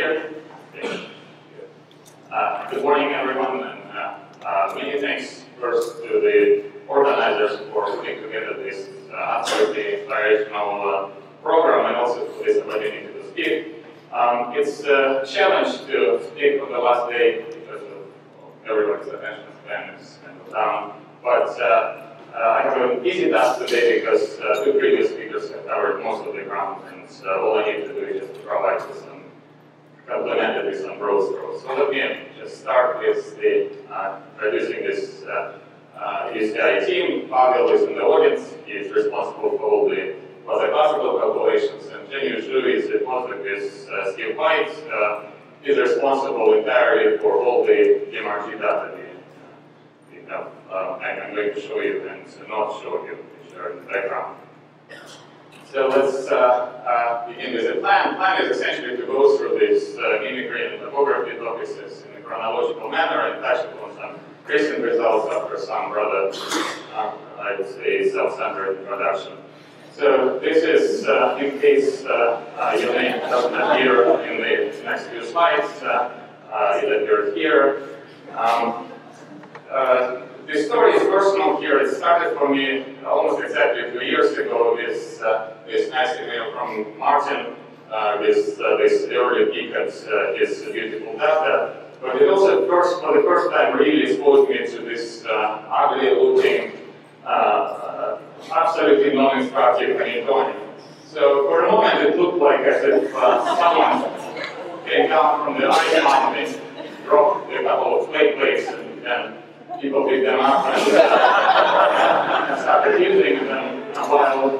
here? Uh, good morning, everyone, and uh, uh, many thanks first to the organizers for putting together this uh, absolutely inspirational uh, program and also for this opportunity to speak. Um, it's a challenge to speak on the last day because of everyone's attention span is kind of down. But uh, uh, I have an easy task today because uh, two previous speakers have covered most of the ground, and so all I need to do is just provide some complemented with some strokes. So let me just start with the uh, introducing this uh, uh, UCI team. Pavel is in the audience. He is responsible for all the quasi-classical calculations, and Zhenyu Zhu is postdoc with uh, Steve. Uh, he's responsible entirely for all the DMRG data we, we have. Uh, I'm going to show you and not show you, which are in the background. So let's uh, uh, begin with the plan. Plan is essentially to go through this uh, mimicry and topography topics in a chronological manner and touch upon some recent results after some rather, uh, I would say, self-centered introduction. So this is, uh, in case uh, uh, your name doesn't appear in the next few slides, uh, uh, it appears here. Um, the story is personal here. It started for me almost exactly two years ago with uh, this nice email from Martin uh, with uh, this early peek at uh, his beautiful data. But it also, first, for the first time, really exposed me to this uh, ugly-looking, uh, absolutely non-instructive Hamiltonian. So for a moment, it looked like as if someone came down from the ice mountain, dropped a couple of plate plates, and, and people pick them up and, uh, started using them, while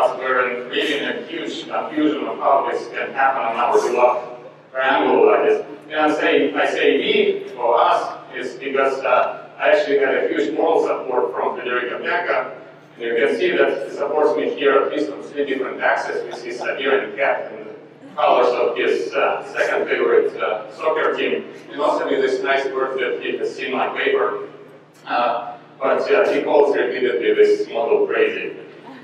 us were in really in a huge confusion of this can happen on our beloved triangle like this. And I say, I say we, for us, is because uh, I actually had a huge moral support from Federico Becca. And you can see that it supports me here at least on three different axes with his Siberian cat and colors of his uh, second favorite uh, soccer team. And also with this nice bird that he has seen my paper uh, but uh, he calls repeatedly this model crazy.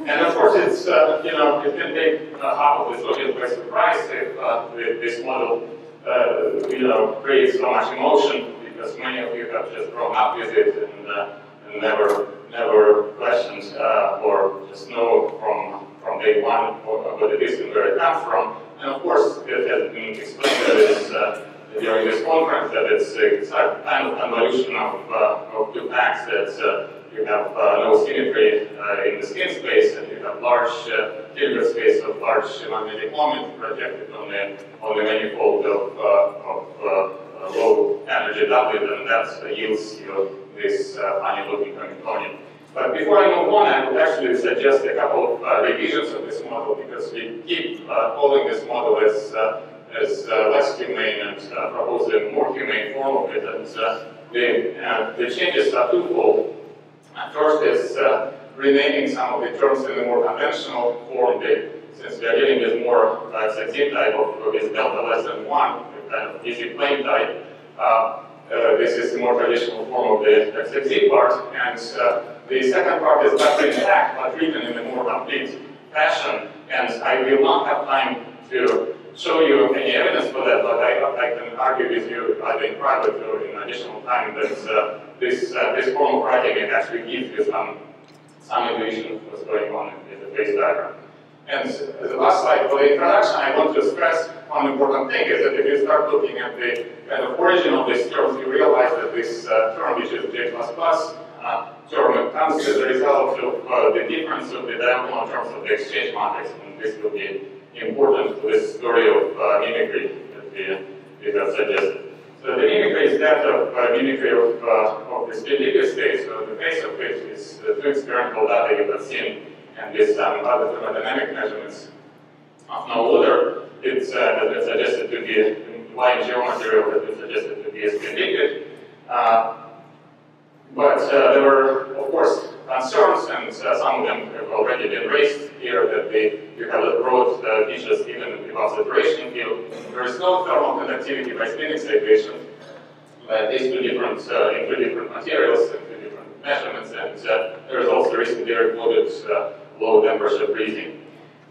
And of course, it's, uh, you know, it can take uh, half of this audience by if uh, this model, uh, you know, creates so much emotion because many of you have just grown up with it and, and never, never questioned or just know from, from day one what it is and where it comes from. And of course, it has been explained that it's during this conference that it's, a kind of convolution of, uh, of two that uh, you have uh, no symmetry uh, in the skin space and you have large uh, space of large magnetic moment projected on the, on the manifold of, uh, of low energy W and that yields you know, this funny looking Hamiltonian. But before I move on, I would actually suggest a couple of revisions of this model because we keep calling this model as as uh, less humane and uh, propose a more humane form of it. And uh, the, uh, the changes are twofold. First is uh, renaming some of the terms in a more conventional form. Since we are dealing with more uh, XXZ type of with delta less than one, kind of easy plane type, uh, this is the more traditional form of the XXZ part. And the second part is better intact, but written in a more complete fashion. And I will not have time to show you any evidence for that, but I, I can argue with you either in private or in additional time that uh, this, uh, this form of writing it actually gives you some, some intuition of what's going on in the phase diagram. And the last slide for the introduction, I want to stress one important thing is that if you start looking at the kind of origin of these terms, you realize that this uh, term, which is J++, uh, term comes as a result of uh, the difference of the diagonal terms of the exchange matrix, and this will be important to this story of uh, mimicry that we, we have suggested. So the mimicry is that of uh, mimicry of, uh, of the space, so the base of which is the two experimental data you have seen and this um, other thermodynamic measurements of no order. It's uh, suggested to be in line has been suggested to be as predicted. Uh, but uh, there were, of course, concerns, and uh, some of them have already been raised here, that they, you have a broad uh, even above separation field. There is no thermal conductivity by spin excitation. Uh, these two different, uh, in two different materials and two different measurements, and uh, there is also recently reported uh, low temperature freezing.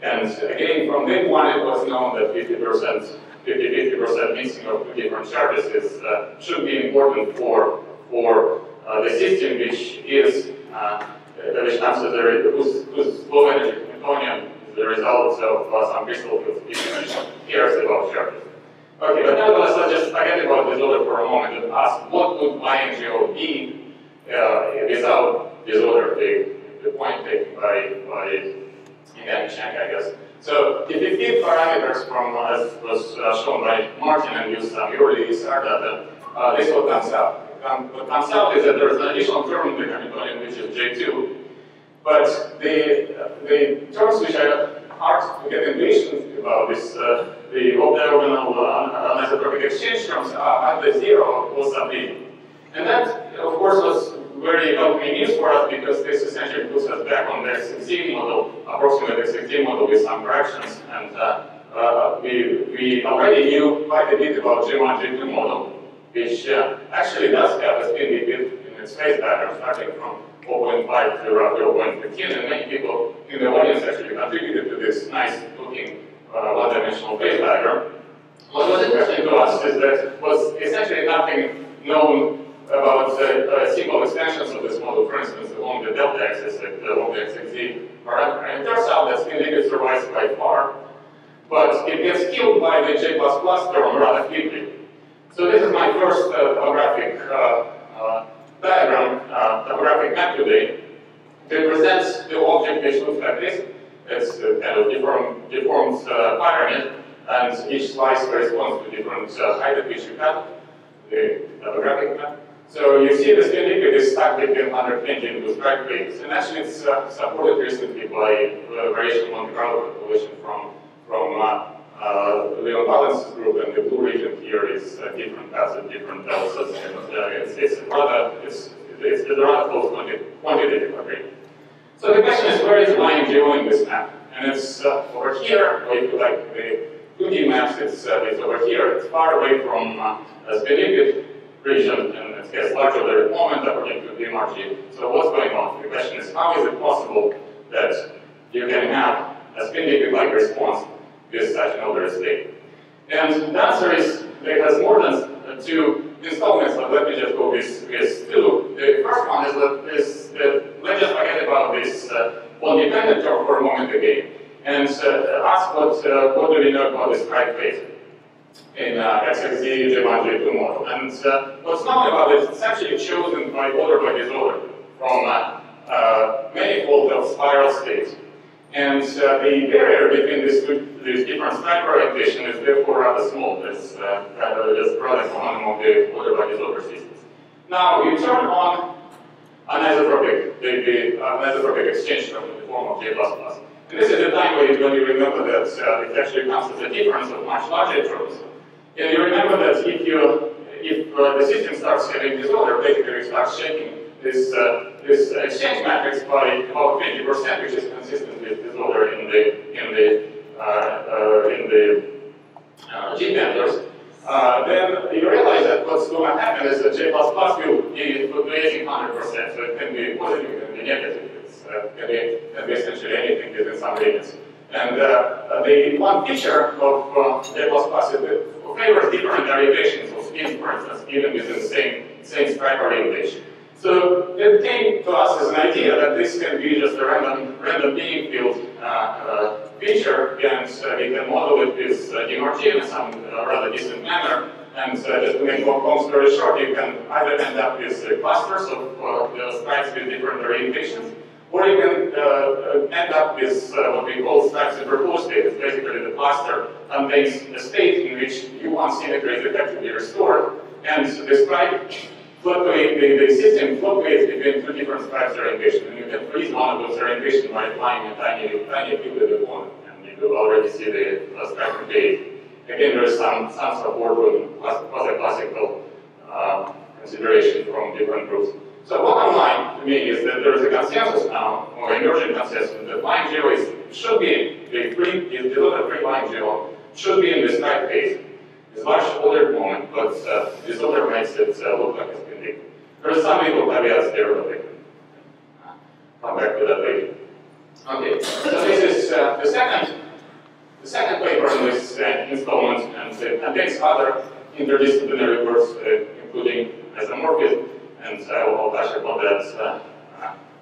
And again, from day one, it was known that 50% 50-50% mixing of two different is, uh, should be important for, for uh, the system which is, uh, which comes as a, whose, whose low energy Hamiltonian is the result of uh, some crystal species which cares about charges. Okay, but nevertheless, let's just forget about disorder for a moment and ask what would LionGeo be uh, without disorder, the, the point taken by, by Gang Chen, I guess. So if you feed parameters from, as was uh, shown by Martin and use some early SR data, uh, this is what comes out. Um, out is that there's an additional term in the Hamiltonian, which is J2. But the, the terms which are hard to get intuition about this, uh, the orthogonal uh, anisotropic exchange terms are at the zero or sub And that, of course, was very welcoming news for us because this essentially puts us back on the XXZ model, approximate XXZ model with some corrections. And uh, uh, we, we already knew quite a bit about J1, J2 model, which uh, actually does have a spin in its phase pattern starting from 0.5 to roughly 0.15, and many people in the audience actually contributed to this nice looking uh, one-dimensional phase diagram. What was interesting to us is that was essentially nothing known about the uh, simple extensions of this model, for instance, along the delta axis, like along the XXZ parameter. And it turns out that spin survives quite far, but it gets killed by the J++ term rather quickly. So this is my first uh, topographic uh, uh diagram, uh, topographic map today. It presents the object which looks like this. It's a kind of deformed, deformed uh, pyramid, and each slice corresponds to different height at which you cut the topographic map. So you see this liquid is stuck between 120 and those drag plates. And actually it's uh, supported recently by uh, variation Monte Carlo calculation from, from uh, Leon Balents's group, and the blue region here is uh, different paths at different deltas. And uh, it's, it's rather, it's, it's, rather close quantitative agreement. So the question is, where is LionGeo in this map? And it's uh, over here, or if you like the 2D maps, it's, uh, it's over here. It's far away from uh, a spin region, and it gets larger at the moment according to DMRG. So what's going on? The question is, how is it possible that you can have a spin liquid-like response an older state? And the answer is, it has more than two installments, but let me just go with, with two. The first one is that, is that let's just forget about this uh, one-dependent term for a moment again, and uh, ask what, uh, what do we know about this right phase in uh, XXZ Gematria model. And uh, what's known about it, it's actually chosen by order by disorder from uh, uh, of spiral states. And uh, the barrier between these, these different stripe orientation is therefore rather small. It's uh, rather common among the order by disorder systems. Now, you turn on anisotropic, the, the anisotropic exchange term in the form of J++. And this is the time when you, when you remember that uh, it actually comes as a difference of much larger terms. And you remember that if you if uh, the system starts having disorder, basically it starts shaking this uh, this exchange matrix by about 20%, which is consistent with disorder in the in the uh, uh in the uh, G pendulars. Uh, then you realize that what's going to happen is that J++ will be fluctuating 100%, so it can be positive, it can be negative, it can, be, can be essentially anything within some limits. And the one feature of J++ is that favors different derivations of spin, for instance, even within the same, same stripe orientation. So it came to us as an idea that this can be just a random, random being field uh, uh, feature, and uh, we can model it with uh, in some uh, rather decent manner. And uh, just to make long story short, you can either end up with clusters of uh, stripes with different orientations, or you can uh, end up with uh, what we call stack superposed state. It's basically the cluster contains a state in which you U1 symmetry is effectively restored, and the stripe fluctuate, the, the system fluctuates between two different stripes of orientation, and you can freeze one of those orientations by applying a tiny, tiny pivot one, and you will already see the stripe behave. Again, there is some, some support from quasi-classical uh, consideration from different groups. So bottom line to me is that there is a consensus now, or emerging consensus, that LionGeo is, should be the free, is delivered free LionGeo, should be in this type phase. It's much older moment, but uh, this older makes it uh, look like it's There are some little caveats there, but I can come back to that later. Okay, so this is uh, the second the second paper in this uh, installment, and the contains other interdisciplinary works, uh, including isomorphism, and I will touch about that uh,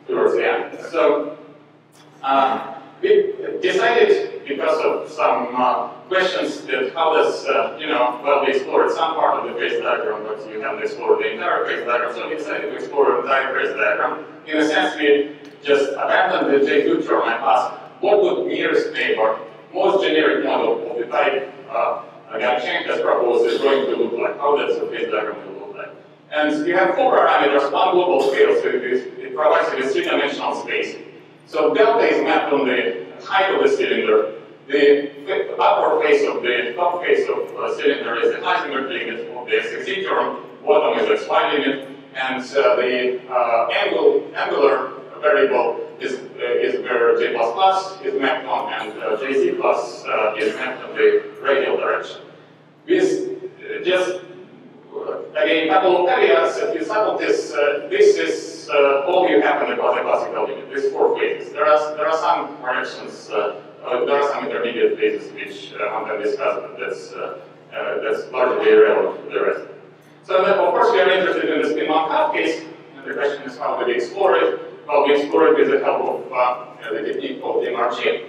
towards the end. So, uh, we decided because of some uh, questions that how does, uh, you know, well, we explored some part of the phase diagram, but you haven't explored the entire phase diagram, so we decided to explore the entire phase diagram. In a sense, we just abandoned the J2 term and asked, what would nearest neighbor, most generic model of the type uh, Chen has proposed is going to look like? How does the phase diagram look like? And you have four parameters, one global scale, so it, is, it provides with three-dimensional space. So delta is mapped on the height of the cylinder. The upper face of the top face of the cylinder is the Heisenberg limit of the XXZ term, bottom is the XY limit, and uh, the uh, angle, angular variable is, uh, is where J++ is mapped on, and uh, JZ plus uh, is mapped on the radial direction. With uh, just, again, a couple of caveats, if you sample this, this is uh, all you have in the quasi-classical limit, these four phases. There are, there are some corrections, uh, uh, there are some intermediate phases which uh, one can discuss, but that's, uh, uh, that's largely irrelevant to the rest. So then, of course, we are interested in the spin-1 half case, and the question is how do we explore it? Well, we explore it with the help of uh, the technique called DMRG.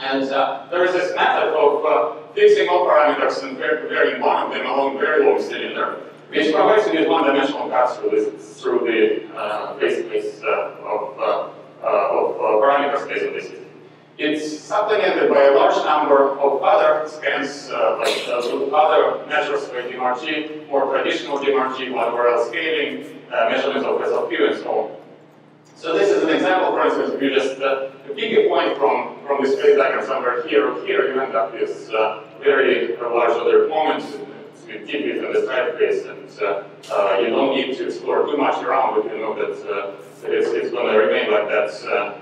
And there is this method of fixing all parameters and varying one of them along very long cylinder which provides you with one-dimensional cuts through, through the uh, base space uh, of, uh, uh of uh, parameter space of this It's supplemented by a large number of other scans, uh, like other measures by DMRG, more traditional DMRG, one scaling, measurements of SLQ, and so on. So this is an example, for instance, if you just uh, pick a point from, from this phase diagram somewhere here or here, you end up with uh, very large other moments with TP and the typeface, and uh, uh, you don't need to explore too much around it. You know that uh, it's, it's going to remain like that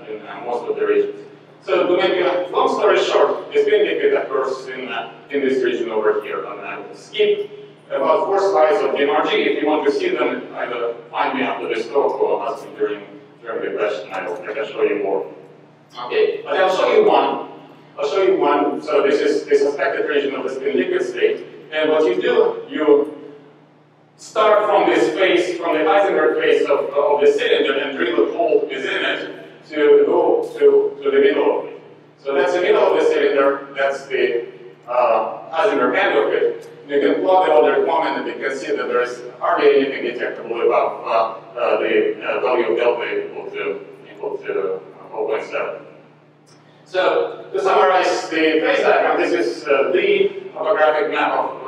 in most of the regions. So to make a long story short, the spin liquid occurs in, uh, in this region over here. And I skip about four slides of DMRG. If you want to see them, either find me after this talk or ask me during, during the question. I, I can show you more. Okay, but I'll show you one. I'll show you one. So this is the suspected region of the spin liquid state. And what you do, you start from this face, from the Heisenberg face of, of the cylinder and drill a hole within it to go to, middle of it. So that's the middle of the cylinder, that's the uh, Heisenberg end of it. You can plot the other moment and you can see that there is hardly anything detectable above uh, uh, the uh, value of delta equal to, equal to 0.7. So to summarize the phase diagram, this is uh, the topographic map of,